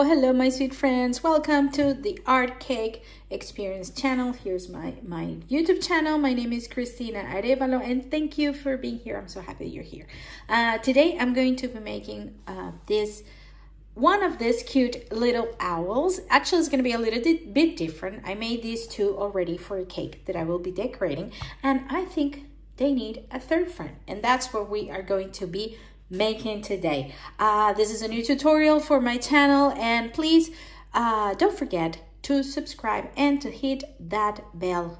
Hello, hello, my sweet friends. Welcome to the Art Cake Experience channel. Here's my, my YouTube channel. My name is Cristina Arevalo, and thank you for being here. I'm so happy you're here. Uh, today, I'm going to be making uh, this one of these cute little owls. Actually, it's going to be a little bit different. I made these two already for a cake that I will be decorating, and I think they need a third friend, and that's what we are going to be making today. Uh, this is a new tutorial for my channel and please uh, don't forget to subscribe and to hit that bell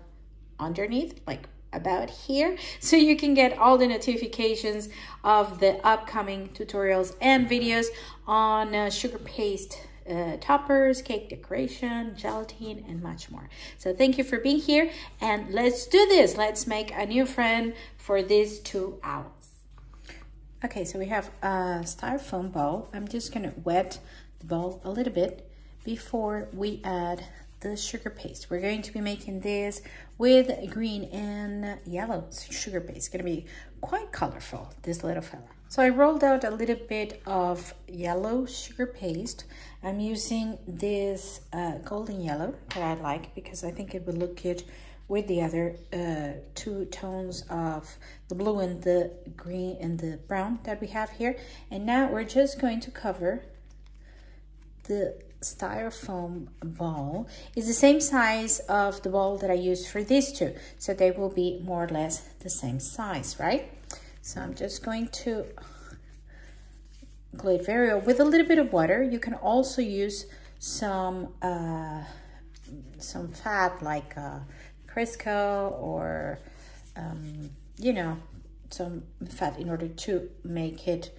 underneath like about here so you can get all the notifications of the upcoming tutorials and videos on uh, sugar paste uh, toppers, cake decoration, gelatin, and much more. So thank you for being here and let's do this. Let's make a new friend for these two owls. Okay, so we have a styrofoam bowl. I'm just gonna wet the bowl a little bit before we add the sugar paste. We're going to be making this with green and yellow sugar paste. It's gonna be quite colorful, this little fella. So I rolled out a little bit of yellow sugar paste. I'm using this uh, golden yellow that I like because I think it will look good with the other uh, two tones of the blue and the green and the brown that we have here. And now we're just going to cover the styrofoam ball. It's the same size of the ball that I used for these two. So they will be more or less the same size, right? So I'm just going to well with a little bit of water. You can also use some uh, some fat like uh, Crisco or, um, you know, some fat in order to make it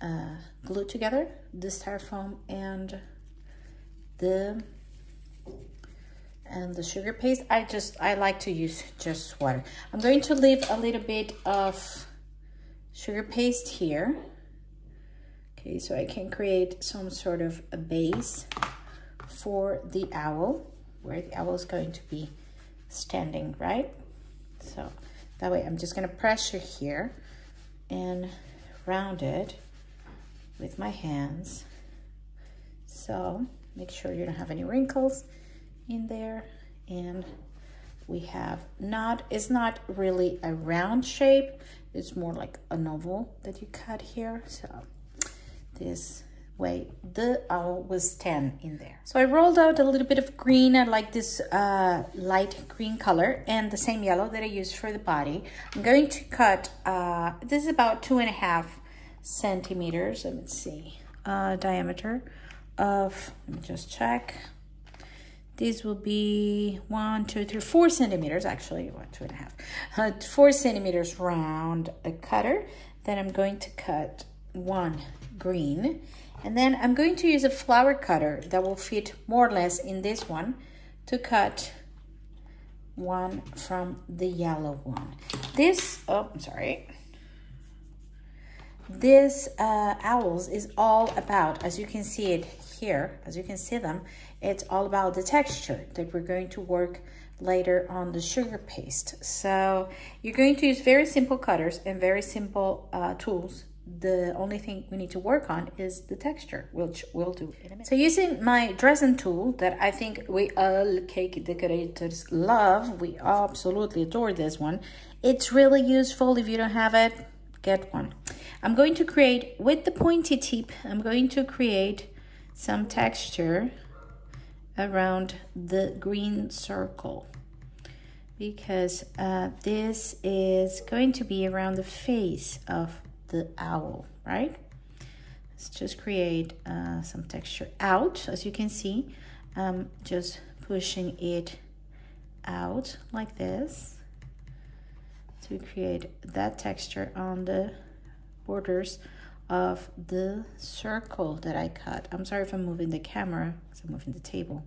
uh, glue together, the styrofoam and the and the sugar paste. I just, I like to use just water. I'm going to leave a little bit of sugar paste here. Okay, so I can create some sort of a base for the owl, where the owl is going to be standing, right? So that way I'm just gonna pressure here and round it with my hands. So make sure you don't have any wrinkles in there. And we have not, it's not really a round shape. It's more like a oval that you cut here. So this way. The owl was 10 in there. So i rolled out a little bit of green. I like this uh, light green color and the same yellow that i used for the body. I'm going to cut uh, this is about two and a half centimeters. Let me see uh, diameter of let me just check. These will be one two three four centimeters actually one two and a half. Uh, four centimeters round a cutter. Then i'm going to cut one green and then I'm going to use a flower cutter that will fit more or less in this one to cut one from the yellow one. This, oh, I'm sorry. This uh, owls is all about, as you can see it here, as you can see them, it's all about the texture that we're going to work later on the sugar paste. So you're going to use very simple cutters and very simple uh, tools the only thing we need to work on is the texture, which we'll do in a minute. So using my Dresden tool that I think we all cake decorators love, we absolutely adore this one. It's really useful. If you don't have it, get one. I'm going to create, with the pointy tip, I'm going to create some texture around the green circle because uh, this is going to be around the face of the owl, right? Let's just create uh, some texture out, as you can see. Um, just pushing it out like this to create that texture on the borders of the circle that I cut. I'm sorry if I'm moving the camera, because I'm moving the table.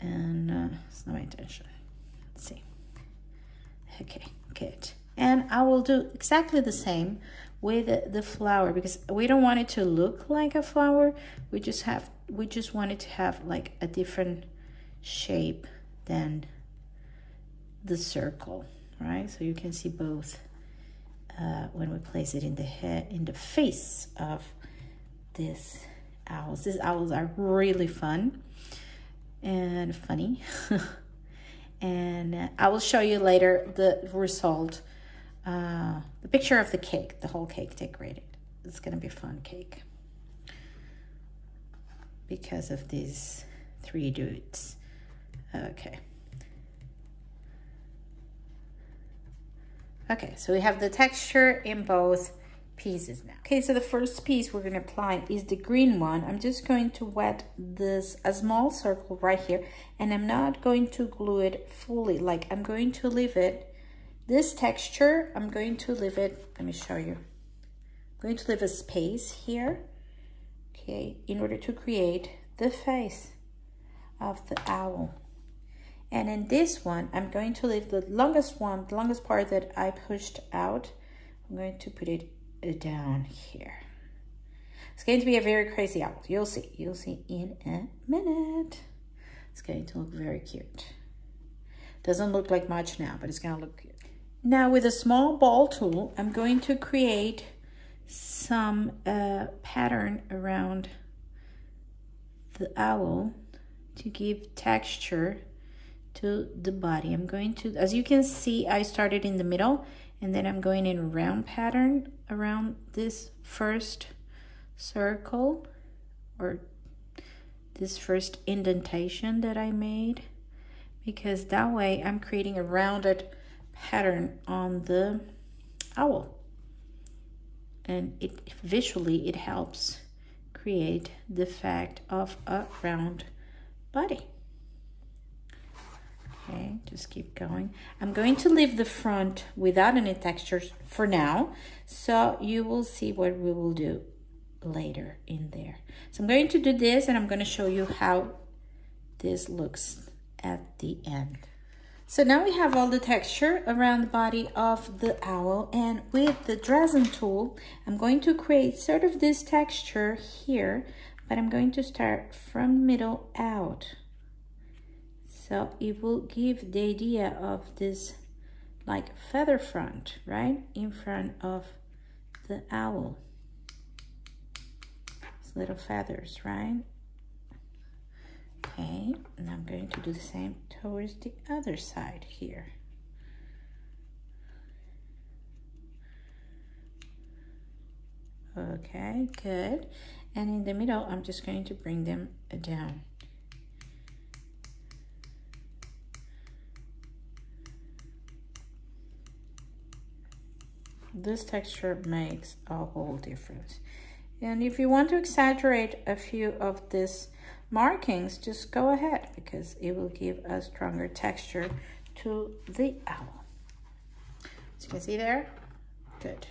And uh, it's not my intention. Let's see. Okay, good. And I will do exactly the same with the flower because we don't want it to look like a flower. We just have, we just want it to have like a different shape than the circle, right? So you can see both uh, when we place it in the head, in the face of this owls. These owls are really fun and funny. and I will show you later the result, uh, the picture of the cake, the whole cake decorated. It's gonna be a fun cake because of these three dudes. Okay. Okay, so we have the texture in both pieces now. Okay, so the first piece we're gonna apply is the green one. I'm just going to wet this, a small circle right here, and I'm not going to glue it fully, like I'm going to leave it, this texture, I'm going to leave it, let me show you. I'm going to leave a space here, okay, in order to create the face of the owl. And in this one, I'm going to leave the longest one, the longest part that I pushed out. I'm going to put it down here. It's going to be a very crazy owl. You'll see. You'll see in a minute. It's going to look very cute. Doesn't look like much now, but it's going to look cute. Now with a small ball tool, I'm going to create some uh, pattern around the owl to give texture to the body. I'm going to, as you can see, I started in the middle and then I'm going in round pattern around this first circle or this first indentation that I made because that way I'm creating a rounded pattern on the owl. And it visually it helps create the fact of a round body. Okay just keep going. I'm going to leave the front without any textures for now so you will see what we will do later in there. So i'm going to do this and i'm going to show you how this looks at the end so now we have all the texture around the body of the owl and with the Dresden tool, I'm going to create sort of this texture here, but I'm going to start from middle out. So it will give the idea of this like feather front, right? In front of the owl. It's little feathers, right? Okay, and I'm going to do the same towards the other side here. Okay, good. And in the middle, I'm just going to bring them down. this texture makes a whole difference. And if you want to exaggerate a few of these markings, just go ahead because it will give a stronger texture to the owl. As you can see there, good,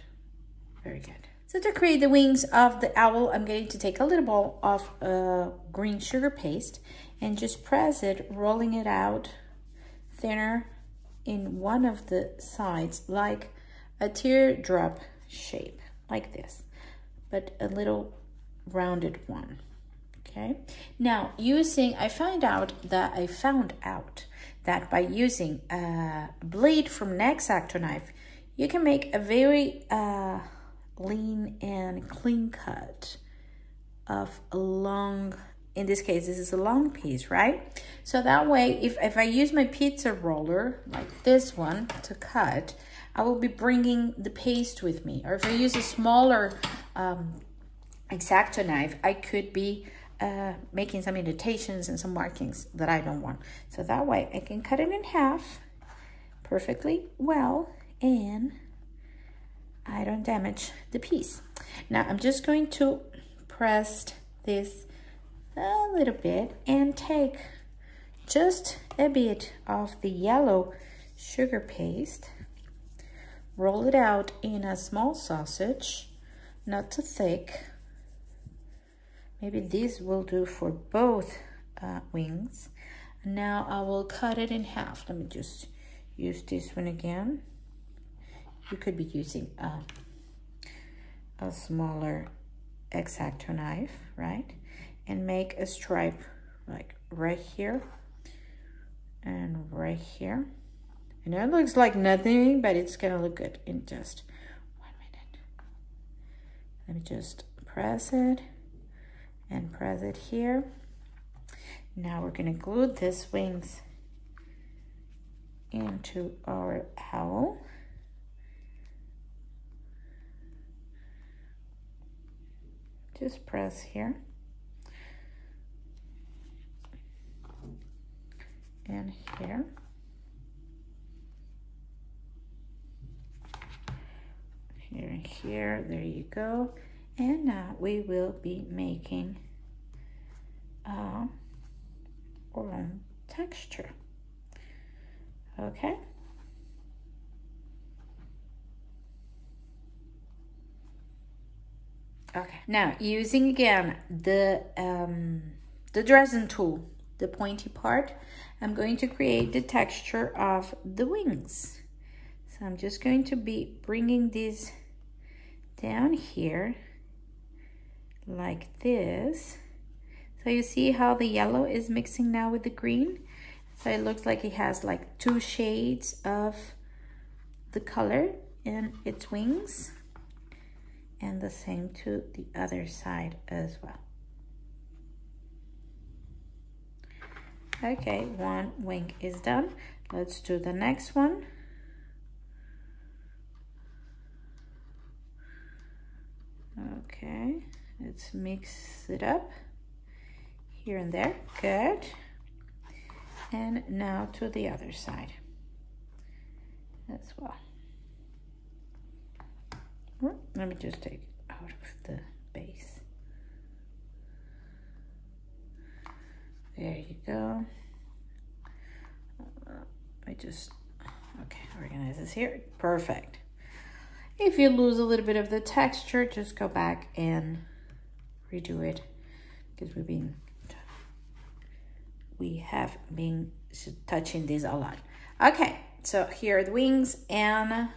very good. So to create the wings of the owl, I'm going to take a little ball of uh, green sugar paste and just press it, rolling it out thinner in one of the sides like a teardrop shape like this, but a little rounded one. Okay. Now using, I find out that I found out that by using a blade from an X-Acto knife, you can make a very uh, lean and clean cut of a long, in this case, this is a long piece, right? So that way, if, if I use my pizza roller, like this one, to cut, I will be bringing the paste with me. Or if I use a smaller um, X-Acto knife, I could be uh, making some indentations and some markings that I don't want. So that way I can cut it in half perfectly well and I don't damage the piece. Now I'm just going to press this a little bit and take just a bit of the yellow sugar paste Roll it out in a small sausage, not too thick. Maybe this will do for both uh, wings. Now I will cut it in half. Let me just use this one again. You could be using a, a smaller X-Acto knife, right? And make a stripe like right here and right here. and it looks like nothing, but it's gonna look good in just one minute. Let me just press it and press it here. Now we're gonna glue these wings into our owl. Just press here. And here. Here and here, there you go. And now we will be making uh, our own texture. Okay. Okay, now using again the, um, the Dresden tool, the pointy part, I'm going to create the texture of the wings. So I'm just going to be bringing this down here like this. So you see how the yellow is mixing now with the green? So it looks like it has like two shades of the color in its wings and the same to the other side as well. Okay, one wing is done. Let's do the next one. Okay, let's mix it up here and there. Good. And now to the other side as well. Let me just take out of the base. There you go. Uh, I just, okay, organize this here. Perfect. If you lose a little bit of the texture, just go back and redo it because we've been, we have been touching this a lot. Okay, so here are the wings and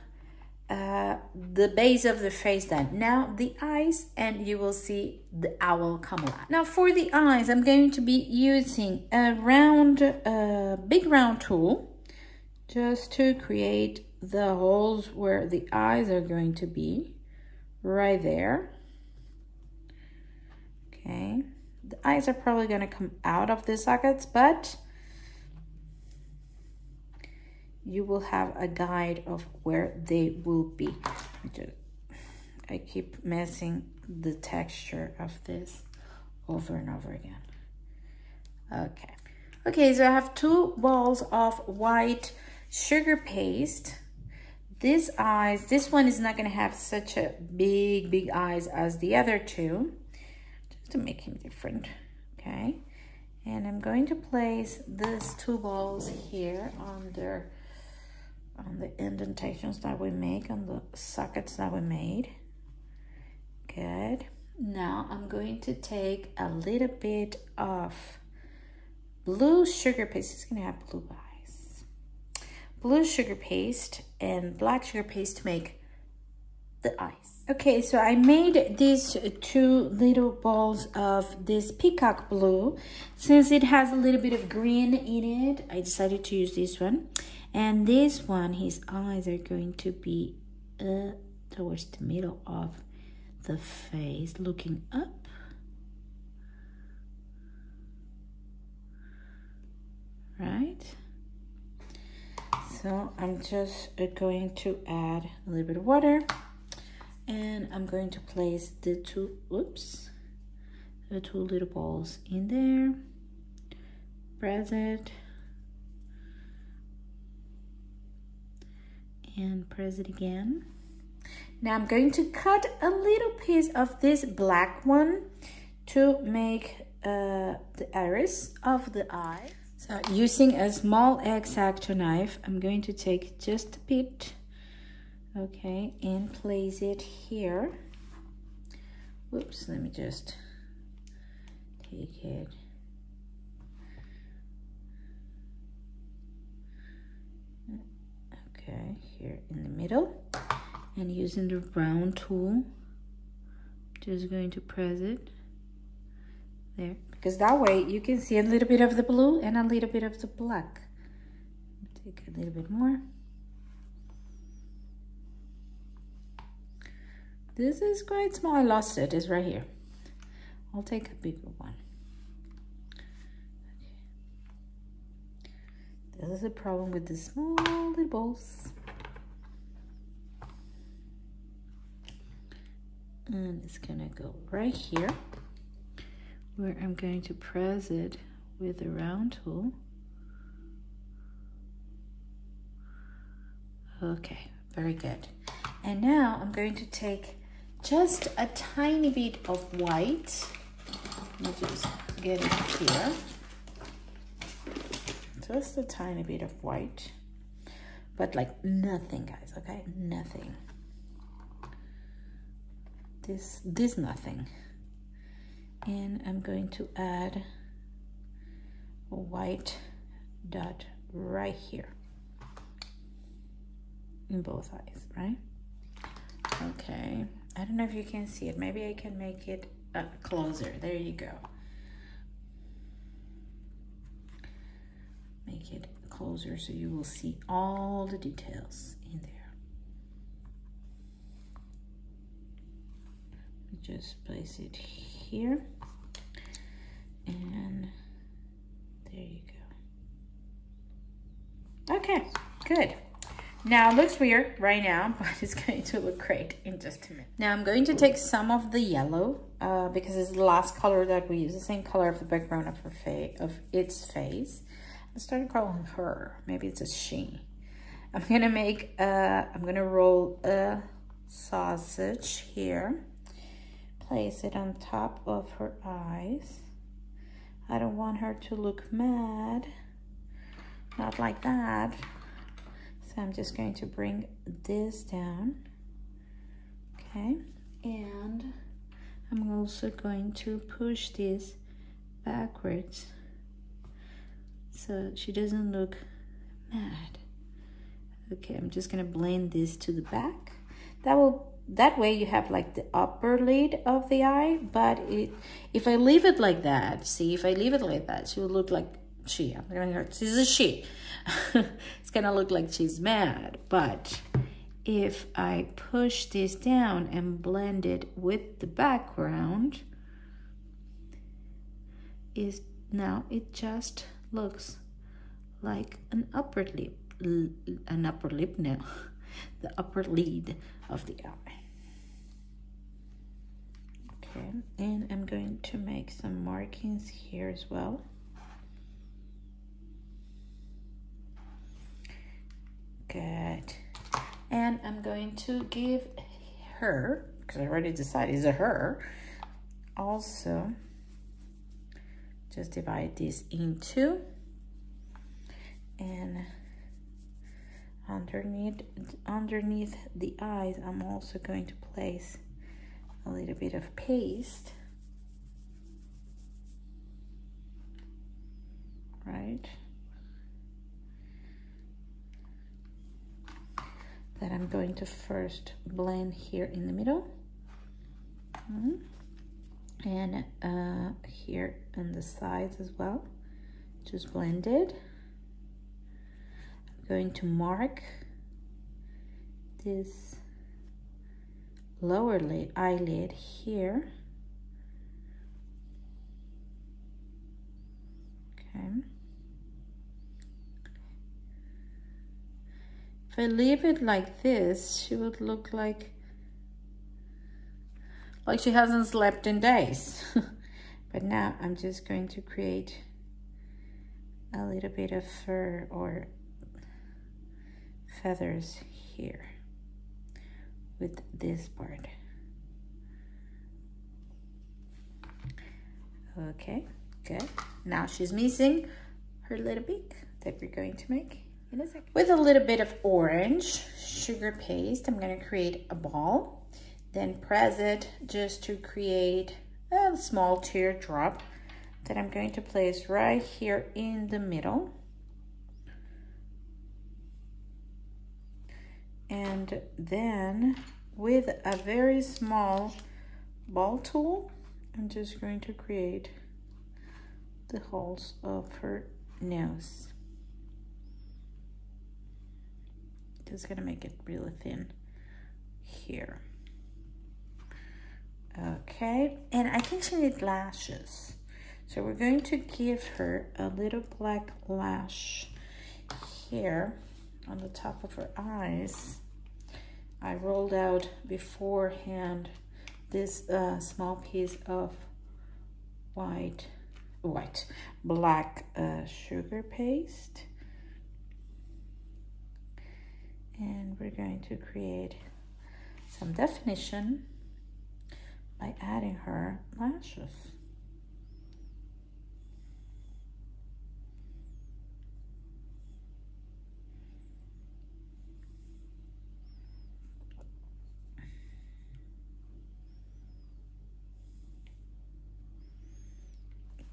uh, the base of the face done. Now the eyes and you will see the owl come alive. Now for the eyes, I'm going to be using a round, uh, big round tool just to create the holes where the eyes are going to be right there. Okay, the eyes are probably going to come out of the sockets, but you will have a guide of where they will be. I keep messing the texture of this over and over again. Okay. Okay, so I have two balls of white sugar paste. This eyes, this one is not gonna have such a big, big eyes as the other two, to make him different, okay? And I'm going to place these two balls here there on the indentations that we make, on the sockets that we made. Good. Now I'm going to take a little bit of blue sugar paste. It's gonna have blue eyes. Blue sugar paste and black sugar paste to make the eyes. Okay, so I made these two little balls of this peacock blue. Since it has a little bit of green in it, I decided to use this one. And this one, his eyes are going to be uh, towards the middle of the face, looking up. Right? So I'm just uh, going to add a little bit of water and I'm going to place the two, oops, the two little balls in there, press it, and press it again. Now I'm going to cut a little piece of this black one to make uh, the iris of the eye. So using a small X-Acto knife, I'm going to take just a bit, okay, and place it here. Whoops, let me just take it. Okay here in the middle. And using the round tool just going to press it. There. Because that way you can see a little bit of the blue and a little bit of the black. Take a little bit more this is quite small I lost it it's right here I'll take a bigger one. This is a problem with the small little balls. And it's gonna go right here where I'm going to press it with the round tool. Okay, very good. And now I'm going to take just a tiny bit of white. Let me just get it here. Just a tiny bit of white. But like nothing, guys, okay? Nothing. This, this nothing and I'm going to add white dot right here in both eyes, right? Okay, I don't know if you can see it. Maybe I can make it uh, closer. There you go. Make it closer so you will see all the details in there. Just place it here and there you go. Okay, good. Now it looks weird right now, but it's going to look great in just a minute. Now I'm going to take some of the yellow uh, because it's the last color that we use, the same color of the background of her face, of its face. I started calling her, maybe it's a she. I'm gonna make, uh, I'm gonna roll a sausage here. Place it on top of her eyes. I don't want her to look mad. Not like that. I'm just going to bring this down. Okay. And I'm also going to push this backwards so she doesn't look mad. Okay, I'm just gonna blend this to the back. That will that way you have like the upper lid of the eye but it if i leave it like that see if i leave it like that she will look like she i'm she's a she it's gonna look like she's mad but if i push this down and blend it with the background is now it just looks like an upper lip an upper lip now the upper lid of the eye Okay, and I'm going to make some markings here as well. Good. And I'm going to give her, because I already decided it's a her, also just divide this in two and underneath underneath the eyes I'm also going to place a little bit of paste. Right? That I'm going to first blend here in the middle. Mm -hmm. And uh, here on the sides as well. Just blend it. I'm going to mark this lower lid, eyelid here. Okay. If I leave it like this, she would look like like she hasn't slept in days. but now I'm just going to create a little bit of fur or feathers here with this part. Okay, good. Now she's missing her little beak that we're going to make in a second. With a little bit of orange sugar paste, I'm gonna create a ball, then press it just to create a small teardrop that I'm going to place right here in the middle. and then with a very small ball tool I'm just going to create the holes of her nose just gonna make it really thin here okay okay? And I think she needs lashes. So we're going to give her a little black lash here on the top of her eyes. I rolled out beforehand this uh, small piece of white, white, black uh, sugar paste. And we're going to create some definition by adding her lashes.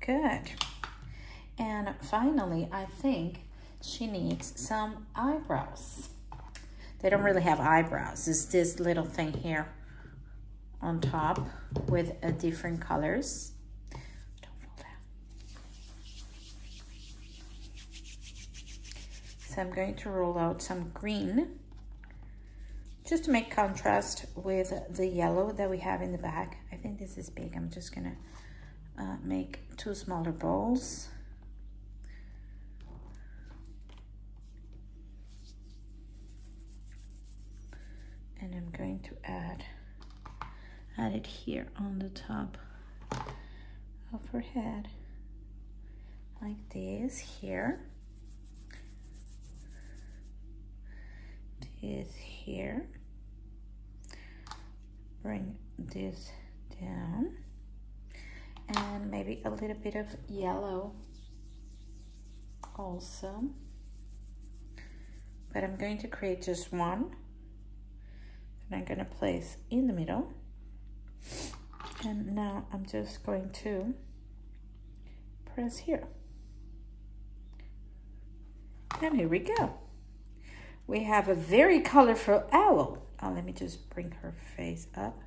Good. And finally, I think she needs some eyebrows. They don't really have eyebrows. It's this little thing here on top with uh, different colors. So I'm going to roll out some green just to make contrast with the yellow that we have in the back. I think this is big. I'm just gonna uh, make two smaller bowls. And I'm going to add, add it here on the top of her head, like this here. This here. Bring this down and maybe a little bit of yellow also but I'm going to create just one and I'm going to place in the middle. And now I'm just going to press here. And here we go. We have a very colorful owl oh let me just bring her face up.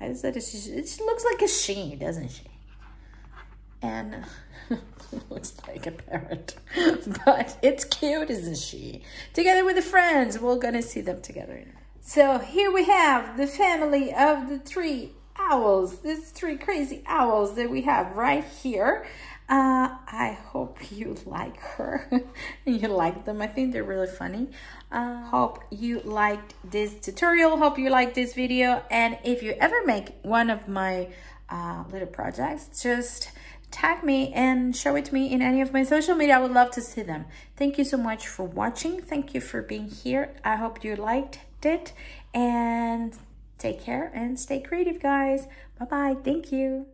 I said it looks like a she doesn't she? And looks like a parrot. But it's cute isn't she? Together with the friends. We're gonna see them together so here we have the family of the three owls these three crazy owls that we have right here. Uh, I hope you like her. You like them. I think they're really funny. Uh, hope you liked this tutorial. Hope you liked this video. And if you ever make one of my uh, little projects just tag me and show it to me in any of my social media. I would love to see them. Thank you so much for watching. Thank you for being here. I hope you liked it and take care and stay creative, guys. Bye-bye. Thank you.